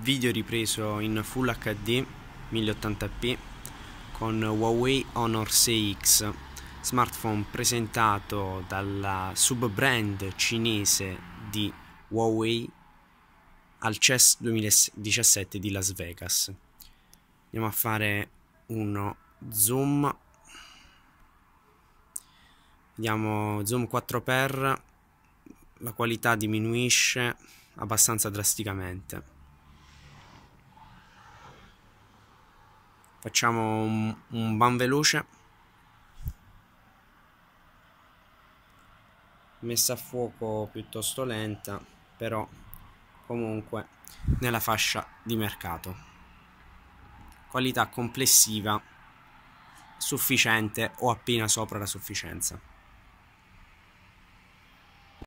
video ripreso in Full HD 1080p con Huawei Honor 6X, smartphone presentato dalla sub-brand cinese di Huawei al CES 2017 di Las Vegas. Andiamo a fare uno zoom. Vediamo zoom 4x, la qualità diminuisce abbastanza drasticamente. Facciamo un, un ban veloce. Messa a fuoco piuttosto lenta, però comunque nella fascia di mercato. Qualità complessiva sufficiente o appena sopra la sufficienza.